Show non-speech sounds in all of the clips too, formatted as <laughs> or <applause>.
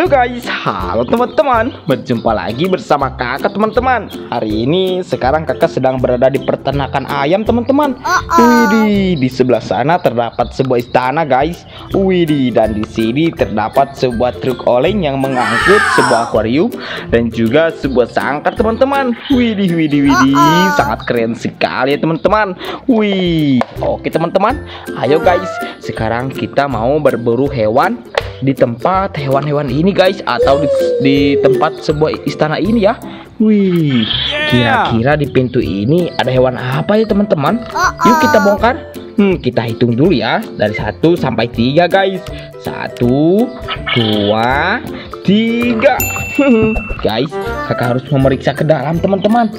So guys, halo teman-teman. Berjumpa lagi bersama kakak teman-teman. Hari ini sekarang kakak sedang berada di peternakan ayam teman-teman. Widih, di sebelah sana terdapat sebuah istana guys. Widih, dan di sini terdapat sebuah truk oleng yang mengangkut sebuah akuarium Dan juga sebuah sangkar teman-teman. Widih, widih, widih. Sangat keren sekali ya teman-teman. Wih, oke teman-teman. Ayo guys, sekarang kita mau berburu hewan di tempat hewan-hewan ini guys atau di, di tempat sebuah istana ini ya. Wih, kira-kira di pintu ini ada hewan apa ya teman-teman? Yuk kita bongkar. Hmm, kita hitung dulu ya dari satu sampai tiga guys. Satu, dua, tiga. <laughs> guys, kakak harus memeriksa ke dalam teman-teman.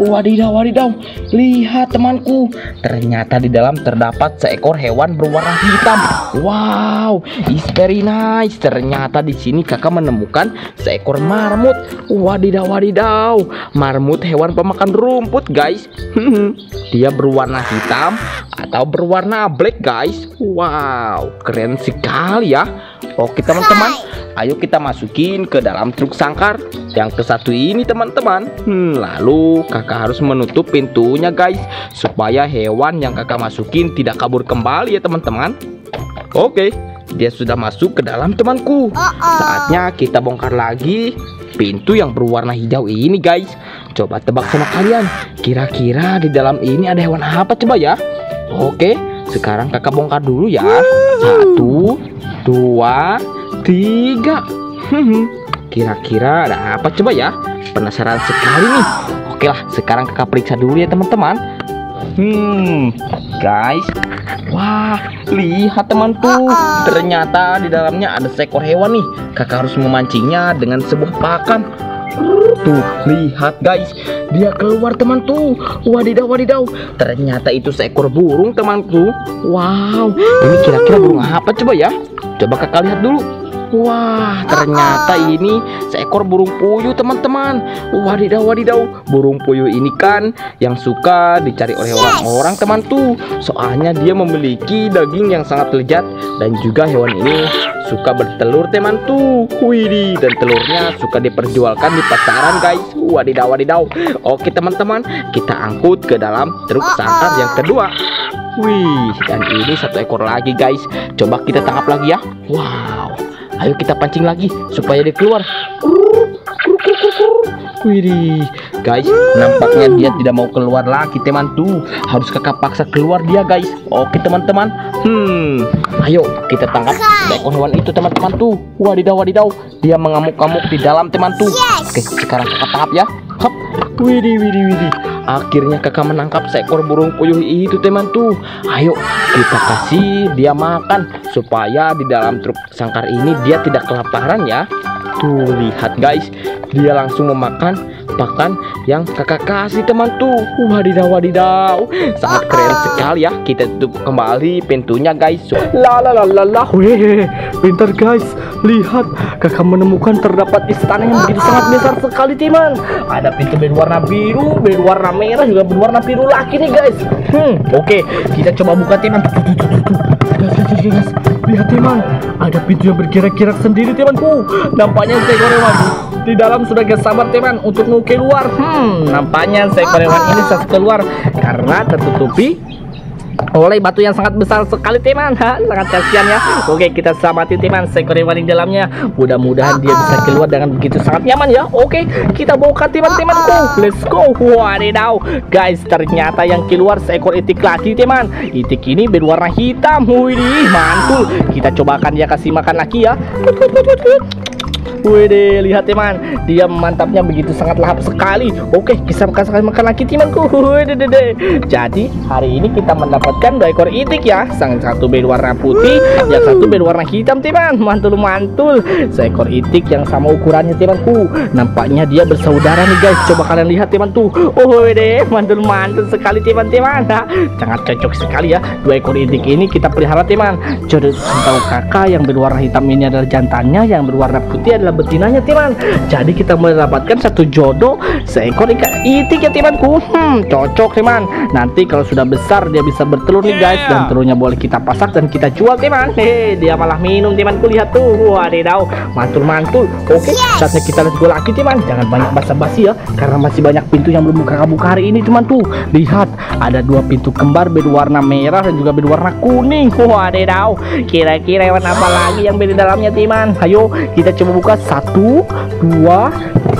Wadidaw, wadidaw. Lihat temanku. Ternyata di dalam terdapat seekor hewan berwarna hitam. Wow, is very nice. Ternyata di sini kakak menemukan seekor marmut. Wadidaw, wadidaw. Marmut hewan pemakan rumput, guys. <laughs> Dia berwarna hitam atau berwarna black, guys. Wow, keren sekali ya. Oke, teman-teman. Ayo kita masukin ke dalam truk sangkar. Yang ke satu ini teman-teman. Hmm, Lalu kakak harus menutup pintunya guys. Supaya hewan yang kakak masukin tidak kabur kembali ya teman-teman. Oke dia sudah masuk ke dalam temanku. Saatnya kita bongkar lagi pintu yang berwarna hijau ini guys. Coba tebak sama kalian. Kira-kira di dalam ini ada hewan apa coba ya Oke sekarang kakak bongkar dulu ya. Satu Dua tiga. Kira-kira ada apa? Coba ya. Penasaran sekali nih. Oke lah sekarang kakak periksa dulu ya teman-teman. Hmm Guys. Wah lihat temanku Ternyata di dalamnya ada seekor hewan nih. Kakak harus memancingnya dengan sebuah pakan Tuh lihat guys. Dia keluar teman tuh Wadidaw wadidaw. Ternyata itu seekor burung temanku. Wow. Ini kira-kira burung apa coba ya? Coba kakak lihat dulu Wah, ternyata ini seekor burung puyuh, teman-teman. Wadidaw, wadidaw. Burung puyuh ini kan yang suka dicari oleh orang-orang, teman tuh. Soalnya dia memiliki daging yang sangat lezat dan juga hewan ini suka bertelur, teman tuh. Widih, dan telurnya suka diperjualkan di pasaran, guys. Wadidaw, wadidaw. Oke, teman-teman, kita angkut ke dalam truk sangkar yang kedua. Wih, dan ini satu ekor lagi, guys. Coba kita tangkap lagi ya. Wow. Ayo kita pancing lagi supaya dia keluar. Widih, guys, nampaknya dia tidak mau keluar lagi, teman tuh. Harus kakak paksa keluar dia, guys. Oke, teman-teman. Hmm, ayo kita tangkap seekor hewan itu, teman-teman tuh. Wadidaw, wadidaw. Dia mengamuk-amuk di dalam, teman tuh. Oke, sekarang kakak tangkap ya. Hop. Widih, widih, widih. Akhirnya kakak menangkap seekor burung puyuh itu, teman tuh. Ayo kita kasih dia makan supaya di dalam truk sangkar ini dia tidak kelaparan ya. Tuh lihat guys, dia langsung memakan pakan yang kakak kasih teman tuh. Wadidaw wadidaw, sangat keren sekali ya. Kita tutup kembali pintunya guys. La la la la la, weh, pintar guys. Lihat, kakak menemukan terdapat istana yang begitu sangat besar sekali teman. Ada pintu berwarna biru, berwarna merah juga berwarna biru lagi nih guys. Hmm, oke, kita coba buka teman. Guys, guys, guys. Lihat teman, ada pintu yang bergerak-gerak sendiri temanku. Nampaknya seekor hewan di dalam sudah gak sabar teman untuk mau keluar. Hmm, nampaknya seekor hewan ini susah keluar karena tertutupi oleh batu yang sangat besar sekali teman. Ha, sangat kasihan ya. Oke kita selamatin teman. Seekor hewan di dalamnya. Mudah-mudahan dia bisa keluar dengan begitu sangat nyaman ya. Oke kita bongkar teman-temanku let's go. Wadidaw. Guys ternyata yang keluar seekor itik lagi teman. Itik ini berwarna hitam. Wih mantul. Kita cobakan dia kasih makan lagi ya Wede, lihat teman, dia mantapnya begitu sangat lahap sekali. Oke, kita makan makan lagi temanku. <laughs> Wede. Jadi hari ini kita mendapatkan dua ekor itik ya. Sang satu berwarna putih, yang satu berwarna hitam teman. Mantul mantul. Seekor itik yang sama ukurannya temanku. Nampaknya dia bersaudara nih guys. Coba kalian lihat teman tuh. Oh wede, mantul mantul sekali teman-teman. Sangat cocok sekali ya. Dua ekor itik ini kita pelihara teman. Jodoh tahu kakak yang berwarna hitam ini adalah jantannya, yang berwarna putih berarti adalah betinanya teman jadi kita mendapatkan satu jodoh seekor ikan. Itik ya temanku hmm cocok teman nanti kalau sudah besar dia bisa bertelur nih guys. Dan telurnya boleh kita pasak dan kita jual teman hehe dia malah minum temanku lihat tuh. Wadidaw. Mantul mantul oke saatnya kita let's go lagi teman jangan banyak basa-basi ya karena masih banyak pintu yang belum buka-buka hari ini teman tuh. Lihat ada dua pintu kembar berwarna merah dan juga berwarna kuning. Wadidaw. Kira-kira hewan apa lagi yang beda dalamnya teman ayo kita coba buka satu dua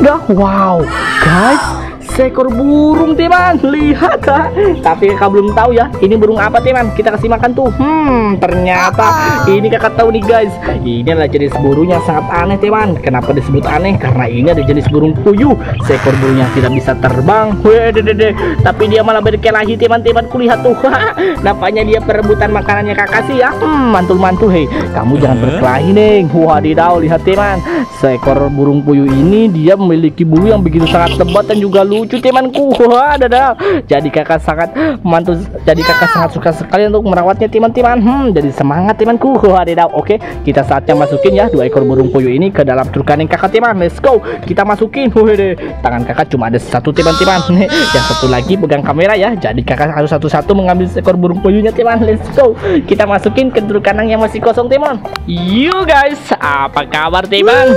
tiga. Wow guys seekor burung teman. Lihat ha? tapi kakak belum tahu ya ini burung apa teman? Kita kasih makan tuh. Hmm ternyata ini kakak tahu nih guys. Ini adalah jenis burung yang sangat aneh teman. Kenapa disebut aneh? Karena ini ada jenis burung puyuh. Seekor burung yang tidak bisa terbang. Wededede. tapi dia malah berkelahi teman-teman kulihat tuh. <laughs> Nampaknya dia perebutan makanannya kakak sih ya. Hmm mantul-mantul hei. Kamu jangan berkelahi neng wadidaw lihat teman. Seekor burung puyuh ini dia memiliki bulu yang begitu sangat lebat dan juga lucu temanku. <laughs> Wah dadah jadi kakak sangat mantul jadi kakak sangat suka sekali untuk merawatnya teman-teman. Hmm jadi semangat temanku. <laughs> Dadah oke kita saatnya masukin ya dua ekor burung puyuh ini ke dalam truk kakak teman. Let's go. Kita masukin. <laughs> Wede. tangan kakak cuma ada satu teman-teman. Yang satu lagi pegang kamera ya. Jadi kakak harus satu-satu mengambil seekor burung puyuhnya teman. Let's go. Kita masukin ke truk yang masih kosong teman. You guys apa kabar teman?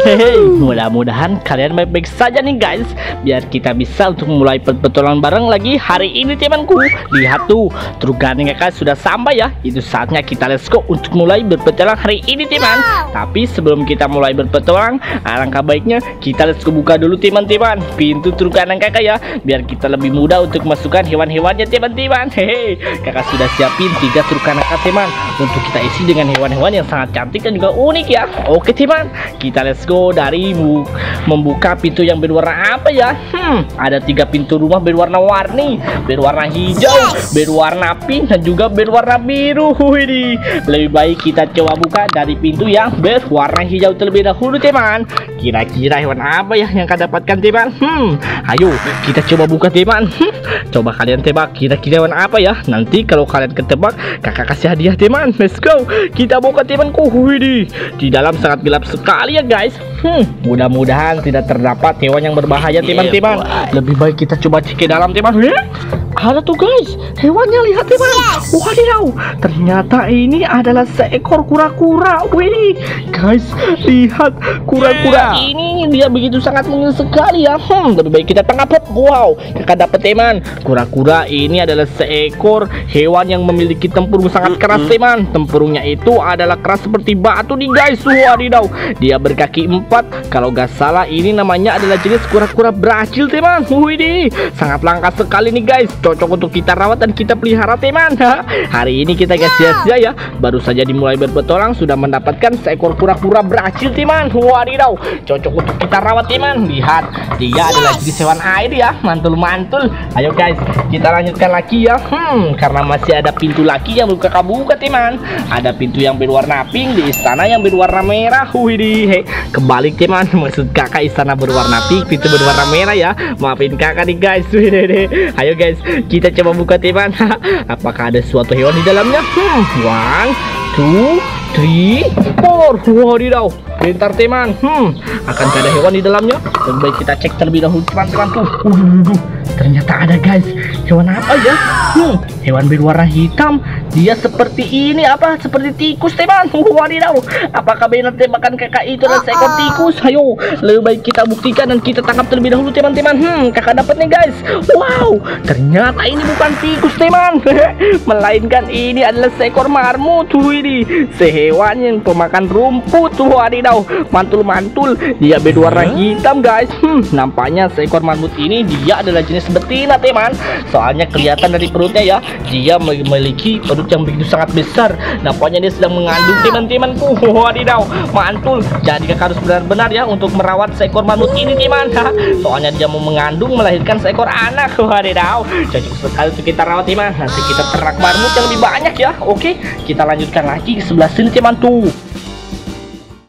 Mudah-mudahan kalian baik-baik saja nih guys. Biar kita bisa untuk mulai petualangan bareng lagi hari ini temanku lihat tuh truk gandeng kakak sudah sampai ya. Itu saatnya kita let's go untuk mulai berpetualang hari ini teman. Tapi sebelum kita mulai berpetualang alangkah baiknya kita let's go buka dulu teman-teman pintu truk gandeng kakak ya biar kita lebih mudah untuk masukkan hewan-hewannya teman-teman hehe kakak sudah siapin tiga truk gandeng kakak teman. Untuk kita isi dengan hewan-hewan yang sangat cantik dan juga unik ya. Oke teman. Kita let's go dari membuka pintu yang berwarna apa ya? Hmm ada tiga pintu rumah berwarna-warni berwarna hijau berwarna pink dan juga berwarna biru. Widih. lebih baik kita coba buka dari pintu yang berwarna hijau terlebih dahulu teman. Kira-kira hewan apa ya yang kalian dapatkan teman? Hmm ayo kita coba buka teman. Hmm, coba kalian tebak kira-kira hewan apa ya? Nanti kalau kalian ketebak kakak kasih hadiah teman. Let's go. Kita buka temanku Widih. di. Dalam sangat gelap sekali ya guys. Hmm mudah-mudahan tidak terdapat hewan yang berbahaya teman-teman. Lebih baik kita coba cek ke dalam teman Hah? Ada tuh guys. Hewannya lihat teman wadidaw ternyata ini adalah seekor kura-kura. Wih guys lihat kura-kura. Ini dia begitu sangat mungil sekali ya. Hmm lebih baik kita tangkap wow kakak dapat teman. Kura-kura ini adalah seekor hewan yang memiliki tempurung sangat keras teman. Tempurungnya itu adalah keras seperti batu nih guys. Wadidaw dia berkaki empat. Kalau gak salah ini namanya adalah jenis kura-kura Brazil teman. Widih sangat langka sekali nih guys cocok untuk kita rawat dan kita pelihara teman. Hari ini kita gak sia-sia ya. Baru saja dimulai berpetualang sudah mendapatkan seekor kura-kura Brazil teman. Wadidaw cocok untuk kita rawat teman. Lihat dia adalah jenis hewan air ya. Mantul-mantul. Ayo guys kita lanjutkan lagi ya. Hmm karena masih ada pintu lagi yang buka buka teman. Ada pintu yang berwarna pink di istana yang berwarna merah. Widih kebalik teman. <laughs> Maksud kakak istana berwarna pink pintu berwarna merah ya. Maafin kakak nih guys. <laughs> Widih, ayo guys kita coba buka teman <laughs> apakah ada suatu hewan di dalamnya? Hmm one two three four. Wadidaw Bentar teman, hmm, akan ada hewan di dalamnya. Lebih baik kita cek terlebih dahulu teman-teman tuh. Ternyata ada guys. Hewan apa ya? Hmm, hewan berwarna hitam. Dia seperti ini apa? Seperti tikus teman. <laughs> Wadidaw, apakah benar tembakan kakak itu adalah seekor tikus? Ayo, lebih baik kita buktikan dan kita tangkap terlebih dahulu teman-teman. Hmm, kakak dapat nih guys. Wow, ternyata ini bukan tikus teman, <laughs> melainkan ini adalah seekor marmut. Tuh ini, sehewan yang pemakan rumput. Wadidaw, mantul-mantul. Dia berwarna hitam guys. Hmm, nampaknya seekor marmut ini dia adalah jenis betina teman. Soalnya kelihatan dari perutnya ya, dia memiliki perut yang begitu sangat besar. Nampaknya dia sedang mengandung teman-temanku. <laughs> Wadidaw, mantul. Jadi kakak harus benar-benar ya untuk merawat seekor marmut ini teman. <laughs> Soalnya dia mau mengandung melahirkan seekor anak. <laughs> Wadidaw, cocok sekali untuk kita rawat teman. Nanti kita ternak marmut yang lebih banyak ya. Oke, kita lanjutkan lagi ke sebelah sini teman tuh.